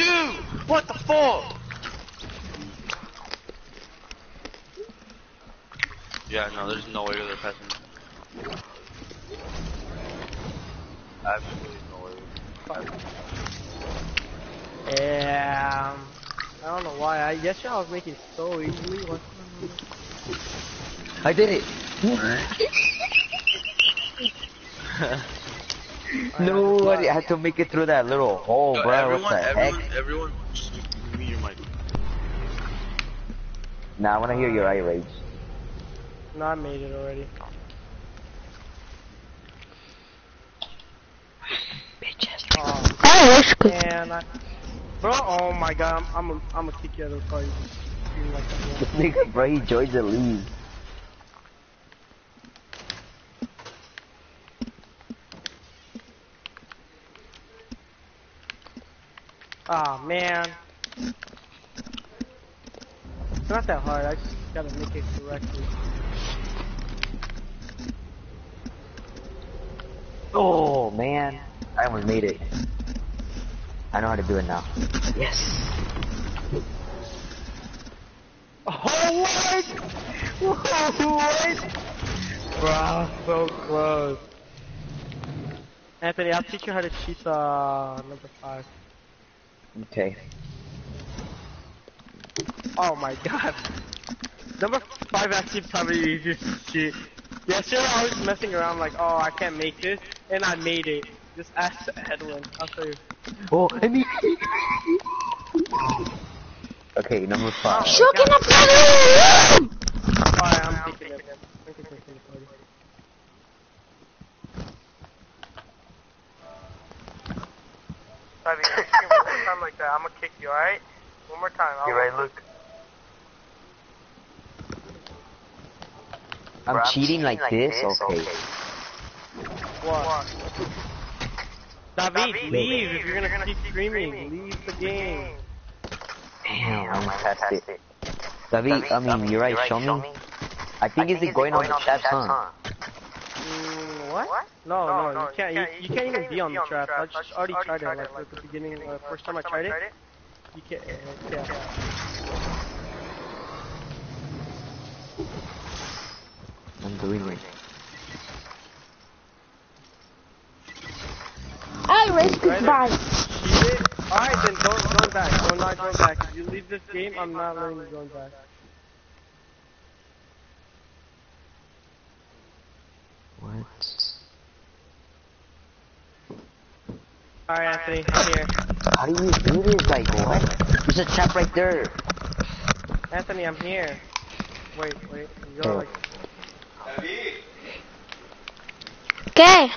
Dude, what the fuck? Yeah, no, there's no way they're passing. Absolutely no way. Yeah. I don't know why. I yesterday I was making so easily. What's I did it. no, I had to make it through that little hole, Yo, bro. everyone, what the everyone, heck? everyone, just give me your mic. Nah, I wanna hear your irate. No, I made it already. Bitches. Oh, that's good. and I, bro, oh my god, I'm, I'm, I'm gonna kick you out of the party. Feeling like that, This nigga, bro, he joined the league. Ah man. It's not that hard. I just gotta make it correctly. Oh, man. I almost made it. I know how to do it now. Yes. Oh what? what? Bro, so close. Anthony, I'll teach you how to cheat the number five. Okay. Oh my god. Number five actually probably easier to cheat. Yesterday I was messing around like, oh I can't make this, and I made it. Just ask Edwin. I'll show you. Oh, I mean. okay, number five. Oh Shooking up the room! Alright, I'm taking it. I'm taking it from the party. Bobby, one more time like that, I'm gonna kick you, alright? One more time. you right, Luke? I'm cheating like this? Okay. What? David, leave if you're gonna keep screaming. Leave the game. Damn, I almost passed it. David, I mean, you're right, show me. I think is it going on the chat, huh? What? No, no, you can't. You, you can't even be on the trap. I just already tried it. Like at the beginning, uh, first time I tried it, you can't. Uh, yeah. I'm doing it. I risk Right goodbye. Cheat. Alright, then don't join back. Don't not join back. If you leave this game, I'm not letting you join back. What? Alright, Anthony, I'm here. How do you do this? Like, what? There's a trap right there. Anthony, I'm here. Wait, wait. You're Oh. like. Okay.